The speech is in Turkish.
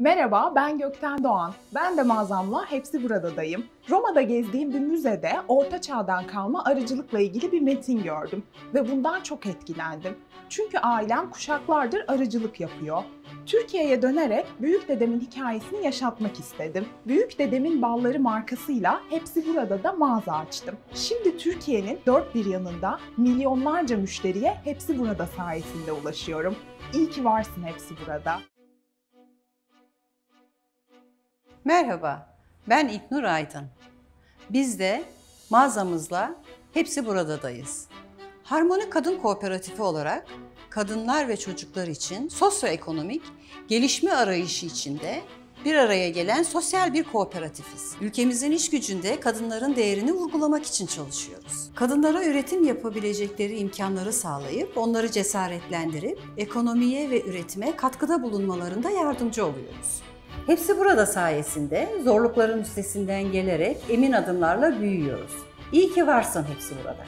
Merhaba, ben Gökten Doğan. Ben de mağazamla Hepsi Burada'dayım. Roma'da gezdiğim bir müzede Orta Çağ'dan kalma arıcılıkla ilgili bir metin gördüm ve bundan çok etkilendim. Çünkü ailem kuşaklardır arıcılık yapıyor. Türkiye'ye dönerek büyük dedemin hikayesini yaşatmak istedim. Büyük dedemin balları markasıyla Hepsi Burada da mağaza açtım. Şimdi Türkiye'nin dört bir yanında milyonlarca müşteriye Hepsi Burada sayesinde ulaşıyorum. İyi ki varsın Hepsi Burada. Merhaba, ben İlknur Aydın. Biz de mağazamızla hepsi buradadayız. Harmoni Kadın Kooperatifi olarak kadınlar ve çocuklar için sosyoekonomik gelişme arayışı içinde bir araya gelen sosyal bir kooperatifiz. Ülkemizin iş gücünde kadınların değerini vurgulamak için çalışıyoruz. Kadınlara üretim yapabilecekleri imkanları sağlayıp onları cesaretlendirip ekonomiye ve üretime katkıda bulunmalarında yardımcı oluyoruz. Hepsi burada sayesinde zorlukların üstesinden gelerek emin adımlarla büyüyoruz. İyi ki varsın hepsi burada.